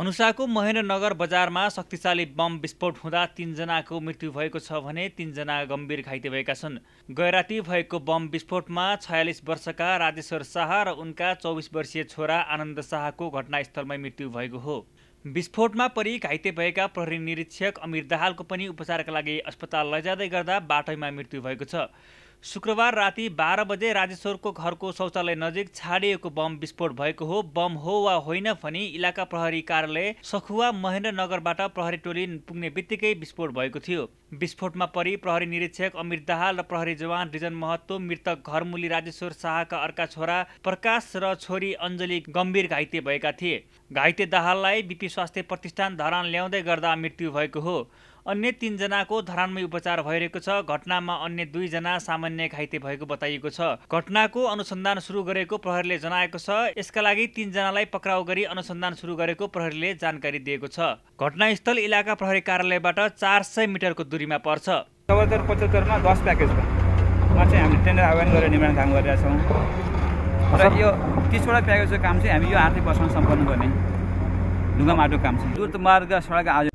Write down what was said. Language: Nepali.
धनुषाको महेन्द्रनगर बजारमा शक्तिशाली बम विस्फोट हुँदा तीनजनाको मृत्यु भएको छ भने तीनजना गम्भीर घाइते भएका छन्। गैराती भएको बम विस्फोटमा छयालिस वर्षका राजेश्वर शाह र उनका चौबिस वर्षीय छोरा आनन्द शाहको घटनास्थलमै मृत्यु भएको हो। विस्फोटमा परि घाइते भएका प्रहरी निरीक्षक अमिर दाहालको पनि उपचारका लागि अस्पताल लैजाँदै गर्दा बाटैमा मृत्यु भएको छ। शुक्रबार राति बाह्र बजे राजेश्वरको घरको शौचालय नजिक छाडिएको बम विस्फोट भएको हो। बम हो वा होइन भनी इलाका प्रहरी कार्यालय सखुवा महेन्द्रनगरबाट प्रहरी टोली पुग्ने बित्तिकै विस्फोट भएको थियो। विस्फोटमा परि प्रहरी निरीक्षक अमिर दाहाल र प्रहरी जवान रिजन महतो मृतक घरमुली राजेश्वर शाहका अर्का छोरा प्रकाश र छोरी अञ्जली गम्भीर घाइते भएका थिए। घाइते दाहाललाई बिपी स्वास्थ्य प्रतिष्ठान धरान ल्याउँदै गर्दा मृत्यु भएको हो। अन्य तिनजनाको धरानमै उपचार भइरहेको छ। घटनामा अन्य दुईजना सामान्य घाइते भएको बताइएको छ। घटनाको अनुसन्धान सुरु गरेको प्रहरीले जनाएको छ। यसका लागि तिनजनालाई पक्राउ गरी अनुसन्धान सुरु गरेको प्रहरीले जानकारी दिएको छ। घटनास्थल इलाका प्रहरी कार्यालयबाट चार सय मिटरको दूरीमा पर्छ। चौहत्तर पचहत्तरमा दस प्याकेजमा चाहिँ हामीले टेन्डर आह्वान गरेर निर्माण काम गरिरहेका छौँ। र यो तिसवटा प्याकेजको काम चाहिँ हामी यो आर्थिक वर्षमा सम्पन्न गर्ने ढुङ्गा माटो काम छ। मार्ग सडक आज